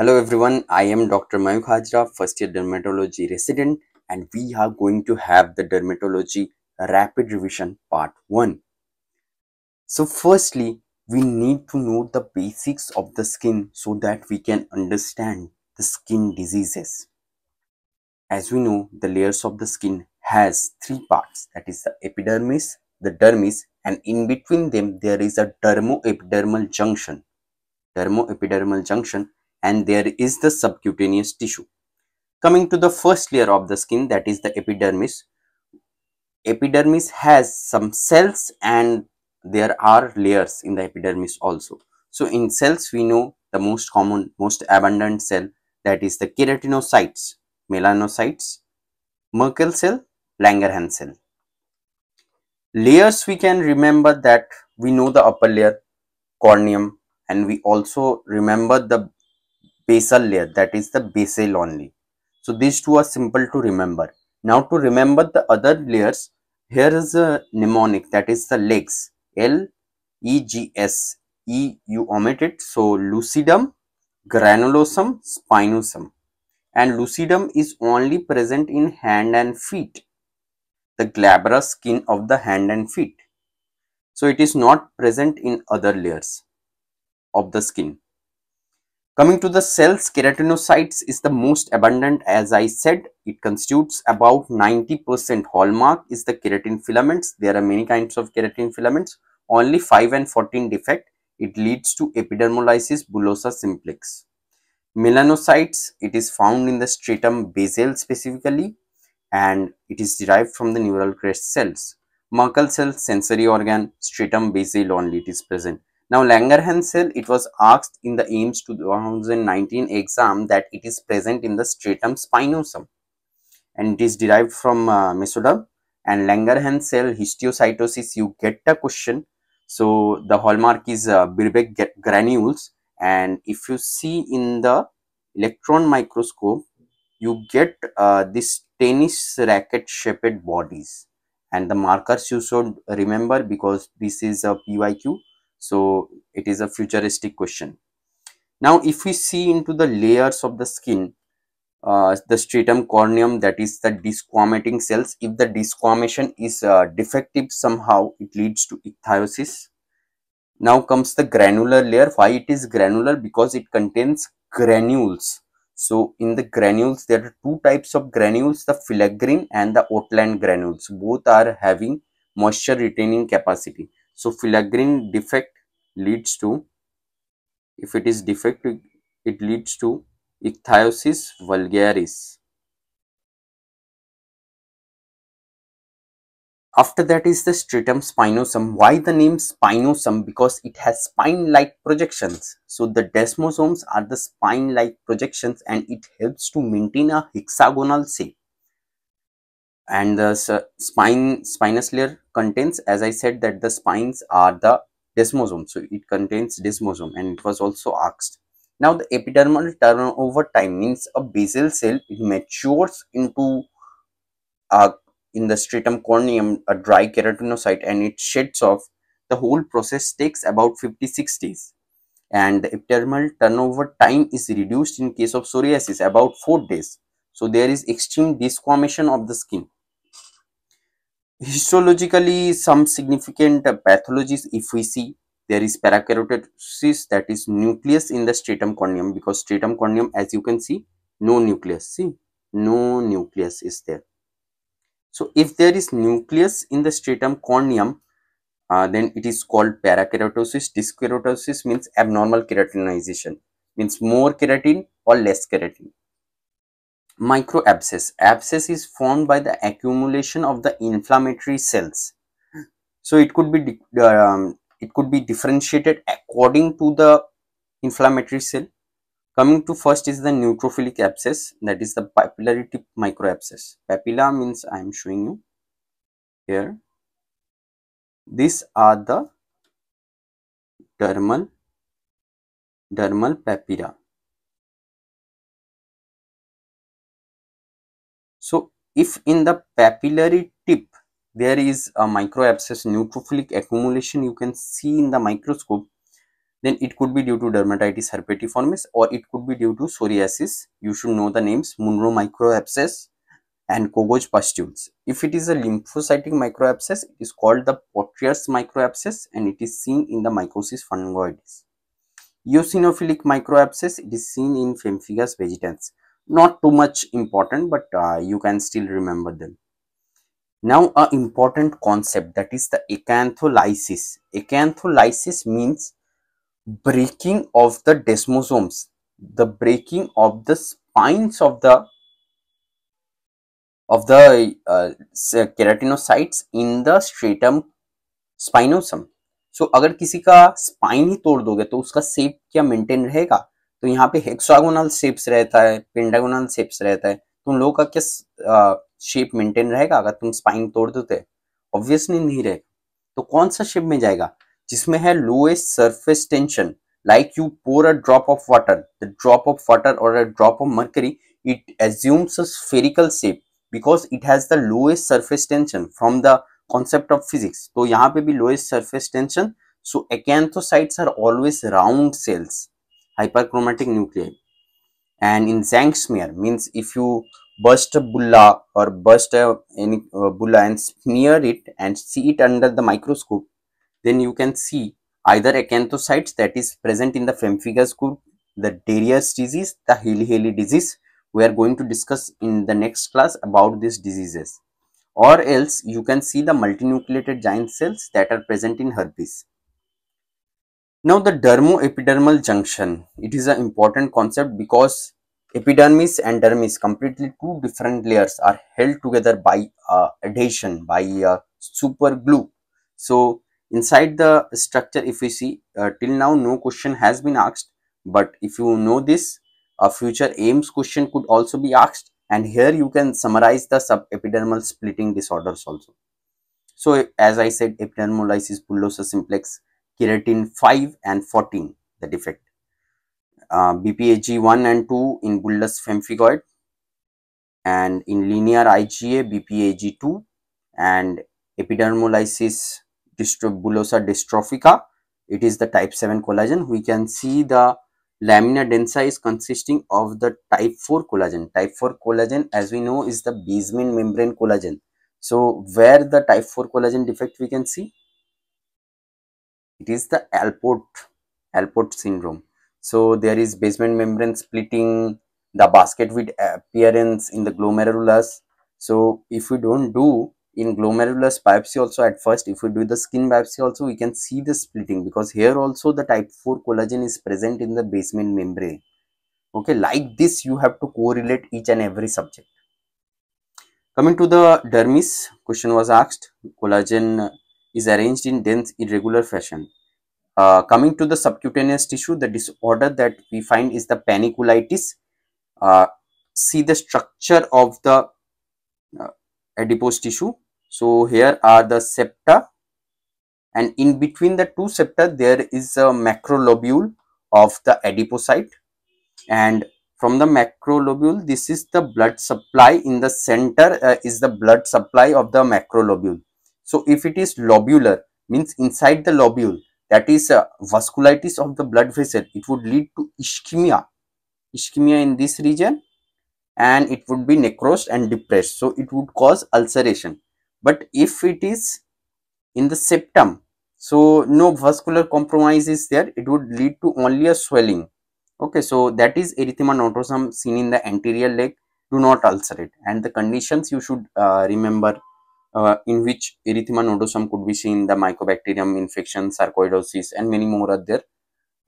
Hello everyone, I am Dr. Mayukh Hazra, first year dermatology resident and we are going to have the dermatology rapid revision part 1. So firstly, we need to know the basics of the skin so that we can understand the skin diseases. As we know, the layers of the skin has three parts that is the epidermis, the dermis and in between them there is a dermoepidermal junction. Dermoepidermal junction and there is the subcutaneous tissue. Coming to the first layer of the skin that is the epidermis. Epidermis has some cells and there are layers in the epidermis also. So in cells we know the most common, most abundant cell that is the keratinocytes, melanocytes, Merkel cell, Langerhans cell. Layers we can remember that we know the upper layer, corneum and we also remember the basal layer that is the basal only. So these two are simple to remember. Now to remember the other layers, here is a mnemonic that is the legs L E G S E you omit it. So lucidum, granulosum, spinosum and lucidum is only present in hand and feet, the glabrous skin of the hand and feet. So it is not present in other layers of the skin. Coming to the cells, keratinocytes is the most abundant as I said. It constitutes about 90% hallmark is the keratin filaments. There are many kinds of keratin filaments. Only 5 and 14 defect. It leads to epidermolysis bullosa simplex. Melanocytes, it is found in the stratum basal specifically and it is derived from the neural crest cells. Merkel cell sensory organ, stratum basal only it is present. Now Langerhans cell, it was asked in the AIIMS 2019 exam that it is present in the stratum spinosum and it is derived from uh, mesoderm and Langerhans cell histiocytosis you get the question. So the hallmark is uh, Birbeck granules and if you see in the electron microscope you get uh, this tennis racket shaped bodies and the markers you should remember because this is a PYQ so it is a futuristic question. Now if we see into the layers of the skin uh, the stratum corneum that is the desquamating cells if the desquamation is uh, defective somehow it leads to ichthyosis. Now comes the granular layer. Why it is granular? Because it contains granules. So in the granules there are two types of granules the filaggrin and the Odland granules. Both are having moisture retaining capacity so filaggrin defect leads to, if it is defective, it leads to ichthyosis vulgaris. After that is the stratum spinosum. Why the name spinosum? Because it has spine-like projections. So the desmosomes are the spine-like projections and it helps to maintain a hexagonal shape and the spine spinous layer contains as i said that the spines are the desmosome. So it contains desmosome and it was also asked. Now the epidermal turnover time means a basal cell it matures into uh, in the stratum corneum a dry keratinocyte and it sheds off. The whole process takes about 56 days. And the epidermal turnover time is reduced in case of psoriasis about 4 days. So there is extreme desquamation of the skin histologically some significant pathologies if we see there is parakeratosis that is nucleus in the stratum corneum because stratum corneum as you can see no nucleus see? No nucleus is there. So if there is nucleus in the stratum corneum uh, then it is called parakeratosis. Dyskeratosis means abnormal keratinization means more keratin or less keratin microabscess. Abscess is formed by the accumulation of the inflammatory cells. So it could be um, it could be differentiated according to the inflammatory cell. Coming to first is the neutrophilic abscess that is the papillary tip microabscess. Papilla means I am showing you here. These are the dermal dermal papilla if in the papillary tip there is a microabscess neutrophilic accumulation you can see in the microscope then it could be due to dermatitis herpetiformis or it could be due to psoriasis. You should know the names Monro microabscess and Kogoj pustules. If it is a lymphocytic microabscess, it is called the Pautrier's microabscess and it is seen in the mycosis fungoides. Eosinophilic microabscess, it is seen in Pemphigus vegetans. Not too much important, but uh, you can still remember them. Now, a important concept that is the acantholysis. Acantholysis means breaking of the desmosomes, the breaking of the spines of the of the uh, keratinocytes in the stratum spinosum. so, अगर किसी का spine ही तोड़ दोगे तो उसका shape क्या maintain रहेगा तो यहाँ पे हेक्सागोनल शेप्स रहता है पेंडागोनल शेप्स रहता है। तो तुम लोगों का क्या शेप मेंटेन रहेगा? अगर तुम स्पाइन तोड़ देते ऑब्वियसली नहीं रहेगा। तो कौन सा शेप में जाएगा? जिसमें है lowest surface tension like you pour a drop of water the drop of water और a drop of mercury it assumes a spherical shape because it has the lowest surface tension from the concept of physics तो यहाँ पे भी lowest surface tension so acanthocytes are always round cells hyperchromatic nuclei. And in Tzanck smear means if you burst a bulla or burst a, any uh, bulla and smear it and see it under the microscope, then you can see either acanthocytes that is present in the pemphigus group, the Darier's disease, the Hailey-Hailey disease. We are going to discuss in the next class about these diseases. Or else you can see the multinucleated giant cells that are present in herpes. Now the dermo-epidermal junction, it is an important concept because epidermis and dermis completely two different layers are held together by uh, adhesion, by uh, super glue. So inside the structure if we see uh, till now no question has been asked. But if you know this a future AIIMS question could also be asked. And here you can summarize the subepidermal splitting disorders also. So as i said epidermolysis bullosa simplex keratin 5 and 14 the defect uh, bpag 1 and 2 in bullous pemphigoid and in linear iga bpag 2 and epidermolysis bullosa dystrophica. It is the type 7 collagen. We can see the lamina densa is consisting of the type 4 collagen. Type 4 collagen as we know is the basement membrane collagen. So, where the type 4 collagen defect we can see? It is the Alport, Alport syndrome. So, there is basement membrane splitting, the basket weave appearance in the glomerulus. So, if we don't do in glomerulus biopsy also at first if we do the skin biopsy also we can see the splitting because here also the type 4 collagen is present in the basement membrane okay like this you have to correlate each and every subject coming to the dermis question was asked collagen is arranged in dense irregular fashion uh, coming to the subcutaneous tissue the disorder that we find is the panniculitis. Uh, see the structure of the uh, adipose tissue. So here are the septa. And in between the two septa there is a macrolobule of the adipocyte. And from the macrolobule this is the blood supply. In the center uh, is the blood supply of the macrolobule. So if it is lobular means inside the lobule that is uh, vasculitis of the blood vessel. It would lead to ischemia. Ischemia in this region and it would be necrosed and depressed. So it would cause ulceration. But if it is in the septum so no vascular compromise is there. It would lead to only a swelling. Okay so that is erythema nodosum seen in the anterior leg. Do not ulcerate. And the conditions you should uh, remember uh, in which erythema nodosum could be seen the mycobacterium infection sarcoidosis and many more are there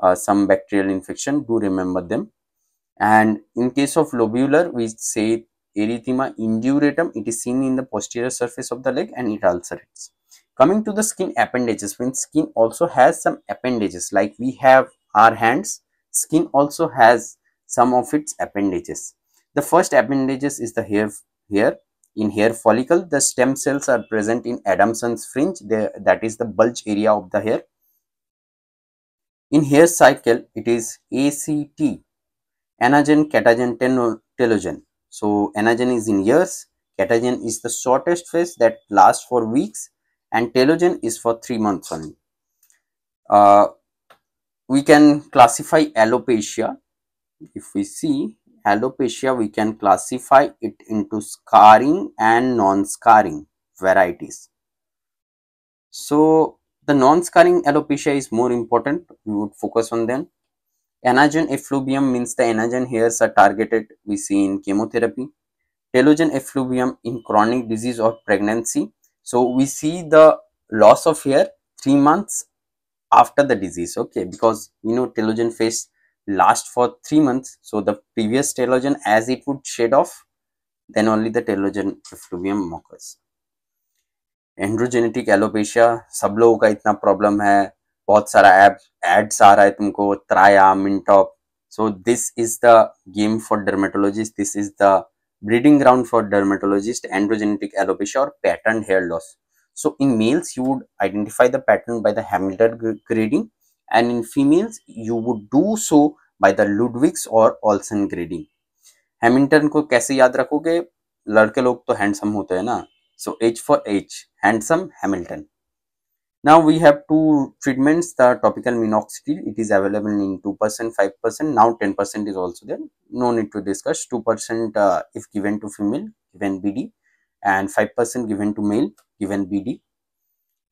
uh, some bacterial infection do remember them and in case of lobular we say erythema induratum, it is seen in the posterior surface of the leg and it ulcerates. Coming to the skin appendages, when skin also has some appendages like we have our hands, skin also has some of its appendages. The first appendages is the hair, hair. In hair follicle, the stem cells are present in Adamson's fringe, the, that is the bulge area of the hair. In hair cycle, it is ACT, anagen, catagen, telogen. So anagen is in years, catagen is the shortest phase that lasts for weeks and telogen is for 3 months only. Uh, we can classify alopecia if we see alopecia we can classify it into scarring and non-scarring varieties. So the non-scarring alopecia is more important. We would focus on them. Anagen effluvium means the anagen hairs are targeted we see in chemotherapy. Telogen effluvium in chronic disease or pregnancy. So we see the loss of hair three months after the disease okay? Because you know telogen phase last for three months so the previous telogen as it would shed off then only the telogen effluvium occurs androgenetic alopecia सब लोगों का इतना problem है बहुत सारा app ads आ रहा है तुमको त्राया मिनटॉप so this is the game for dermatologists this is the breeding ground for dermatologist androgenetic alopecia or patterned hair loss so in males you would identify the pattern by the hamilton grading and in females you would do so by the ludwig's or olsen grading hamilton को कैसे याद रखोगे लड़के लोग तो handsome होते हैं ना so H for H, handsome Hamilton. Now we have two treatments, the topical minoxidil, it is available in 2%, 5%, now 10% is also there. No need to discuss, 2% uh, if given to female, given BD and 5% given to male, given BD.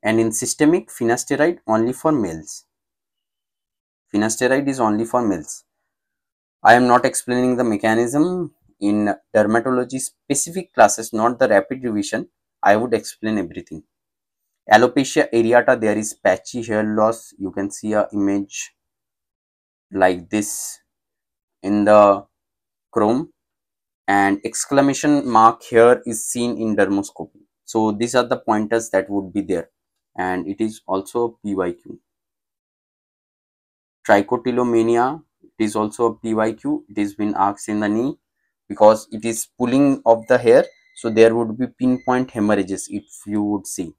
And in systemic, finasteride only for males. Finasteride is only for males. I am not explaining the mechanism in dermatology specific classes, not the rapid revision. I would explain everything. Alopecia areata, there is patchy hair loss. You can see a image like this in the chrome and exclamation mark here is seen in dermoscopy. So these are the pointers that would be there and it is also PYQ. Trichotillomania, it is also a PYQ. It is been asked in the knee because it is pulling of the hair so there would be pinpoint hemorrhages if you would see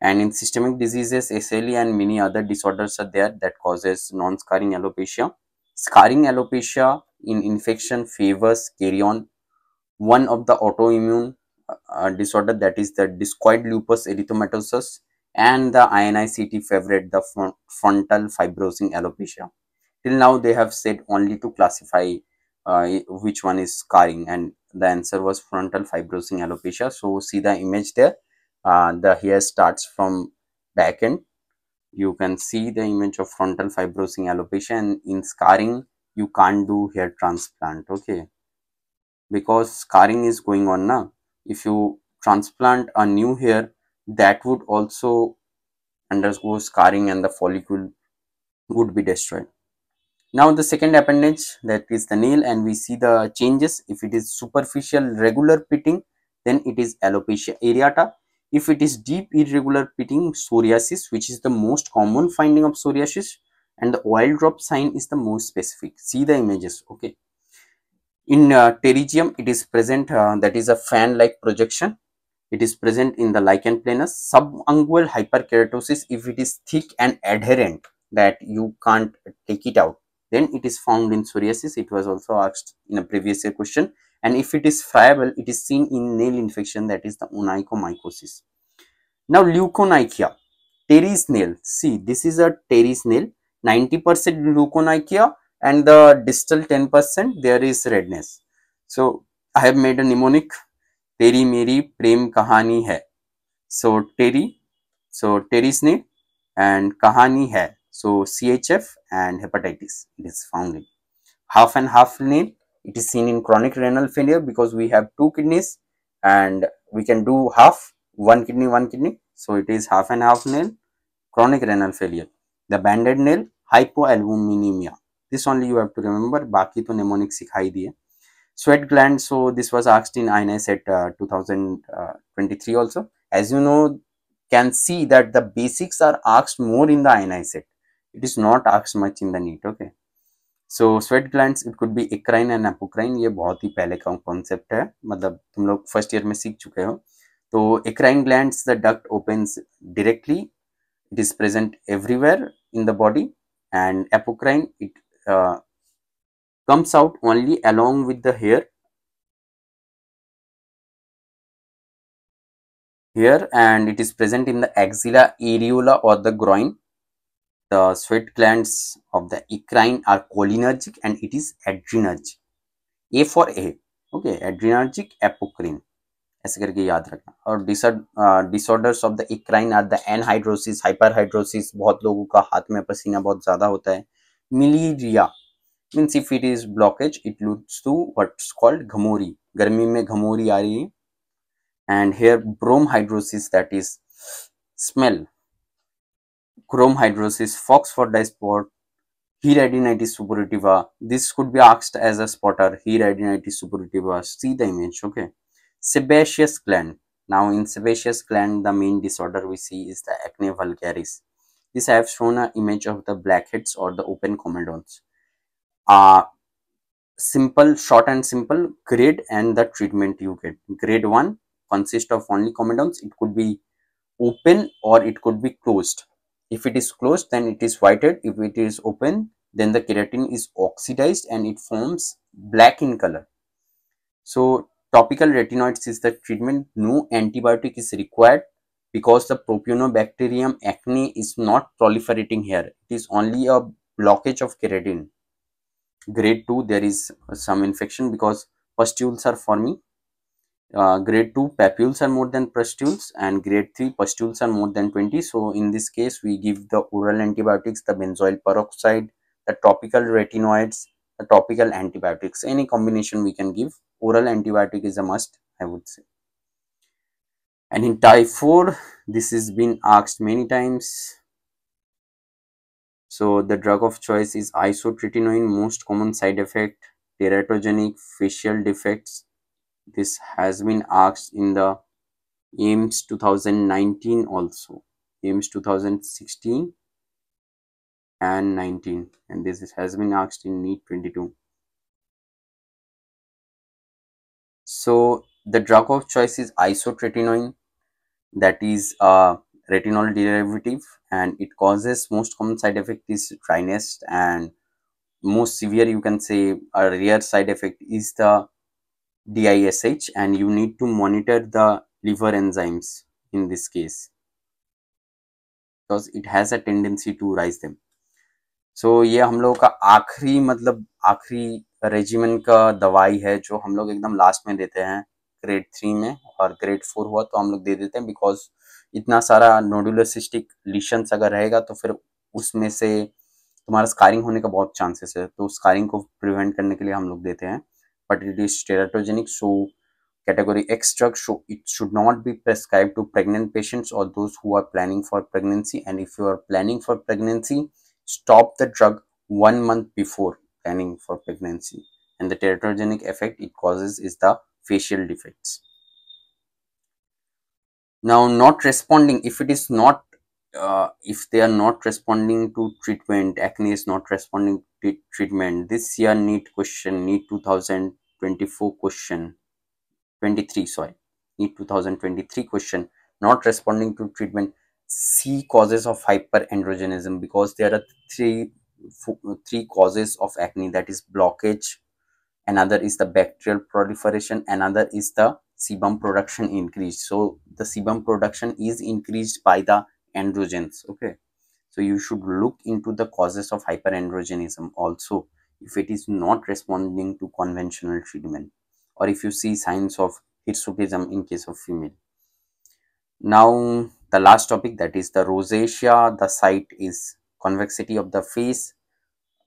and in systemic diseases SLE and many other disorders are there that causes non-scarring alopecia scarring alopecia in infection favors carry on one of the autoimmune uh, disorder that is the discoid lupus erythematosus and the INICET favorite the frontal fibrosing alopecia. Till now they have said only to classify uh, which one is scarring and the answer was frontal fibrosing alopecia. So see the image there. Uh, the hair starts from back end. You can see the image of frontal fibrosing alopecia and in scarring you can't do hair transplant okay? Because scarring is going on now if you transplant a new hair that would also undergo scarring and the follicle would be destroyed now the second appendage that is the nail and we see the changes. If it is superficial regular pitting, then it is alopecia areata. If it is deep irregular pitting, psoriasis, which is the most common finding of psoriasis and the oil drop sign is the most specific. See the images, okay. In uh, pterygium, it is present, uh, that is a fan-like projection. It is present in the lichen planus. Subungual hyperkeratosis, if it is thick and adherent, that you can't take it out then it is found in psoriasis. It was also asked in a previous year question. And if it is friable it is seen in nail infection that is the onychomycosis. Now leukonychia Terry's nail. See this is a Terry's nail. 90% leukonychia and the distal 10% there is redness. So i have made a mnemonic टेरी मेरी प्रेम कहानी है। So टेरी so टेरिस ने and कहानी है। So C H F and hepatitis it is found half and half name it is seen in chronic renal failure because we have two kidneys and we can do half one kidney one kidney so it is half and half nail chronic renal failure the banded nail hypo albuminemia this only you have to remember बाकी तो mnemonic सिखाई दिए। sweat glands. so this was asked in INS at uh, 2023 uh, also as you know can see that the basics are asked more in the INICET. It is not asked much in the NEET. Okay. So, sweat glands, it could be eccrine and apocrine. This is a very concept. I mean, you first year. So, eccrine glands, the duct opens directly. It is present everywhere in the body. And apocrine, it uh, comes out only along with the hair here and it is present in the axilla areola or the groin the sweat glands of the eccrine are cholinergic and it is adrenergic. A for A. Okay, adrenergic apocrine. ऐसे करके याद रखना और disorders of the eccrine are the anhidrosis hyperhidrosis बहुत लोगों का हाथ में पसीना बहुत ज़्यादा होता है मिलीरिया means if it is blockage it leads to what's called ghamori garmi mein ghamori aa rahi and here bromhidrosis, that is smell. Chromhidrosis foxford spot hidradenitis suppurativa. This could be asked as a spotter hidradenitis suppurativa. See the image okay? Sebaceous gland. Now in sebaceous gland the main disorder we see is the acne vulgaris. This i have shown a image of the blackheads or the open comedones. Uh, simple, short and simple grade and the treatment you get. Grade 1 consists of only comedones. It could be open or it could be closed. If it is closed then it is whited. If it is open then the keratin is oxidized and it forms black in color. So topical retinoids is the treatment. No antibiotic is required because the propionibacterium acne is not proliferating here. It is only a blockage of keratin grade 2 there is some infection because pustules are forming. Uh, grade 2 papules are more than pustules and grade 3 pustules are more than 20 so in this case we give the oral antibiotics the benzoyl peroxide the topical retinoids the topical antibiotics. Any combination we can give. Oral antibiotic is a must i would say. And in type 4 this has been asked many times so the drug of choice is isotretinoin most common side effect teratogenic facial defects. This has been asked in the AIIMS 2019 also. AIIMS 2016 and 19 and this has been asked in NEET 22 so the drug of choice is isotretinoin. That is a retinol derivative and it causes most common side effect is dryness and most severe you can say a rare side effect is the DISH and you need to monitor the liver enzymes in this case because it has a tendency to rise them. so, ये हम लोगों का आखिरी मतलब आखिरी regiment का दवाई है जो हम लोग एकदम लास्ट में देते हैं ग्रेड थ्री में और ग्रेड फोर हुआ तो हम लोग दे देते हैं बिकॉज़ इतना सारा नोडुलसिस्टिक लिशंस अगर रहेगा तो फिर उसमें से तुम्हारा स्कारिंग होने का बहुत चांसेस है। तो स्कारिंग को प्रिवेंट करने के लिए हम लोग देते हैं। But it is teratogenic so category X so it should not be prescribe to pregnant patients और those who are planning for pregnancy and if you are planning for pregnancy stop the drug one month before planning for pregnancy and the teratogenic effect it causes is the facial defects now not responding if it is not uh, if they are not responding to treatment acne is not responding to treatment this year NEET question NEET 2000 24 question 23 sorry NEET 2023 question not responding to treatment c causes of hyperandrogenism because there are three three causes of acne that is blockage another is the bacterial proliferation another is the sebum production increased so the sebum production is increased by the androgens okay so you should look into the causes of hyperandrogenism also if it is not responding to conventional treatment or if you see signs of hirsutism in case of female. Now the last topic that is the rosacea, the site is convexity of the face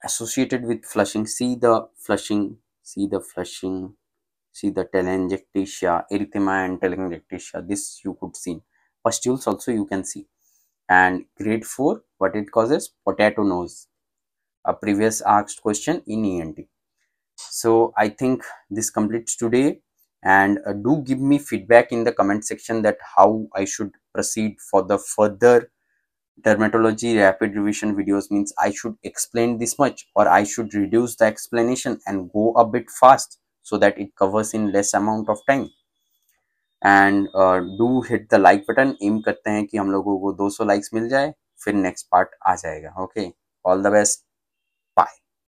associated with flushing. See the flushing, see the flushing, see the telangiectasia, erythema and telangiectasia. This you could see. Pustules also you can see. And grade 4, what it causes? Potato nose a previous asked question in ENT. So I think this completes today and uh, do give me feedback in the comment section that how I should proceed for the further dermatology rapid revision videos means I should explain this much or I should reduce the explanation and go a bit fast so that it covers in less amount of time. And do hit the like button M करते हैं कि हम लोगों को 200 likes मिल जाए, फिर next part आ जाएगा okay all the best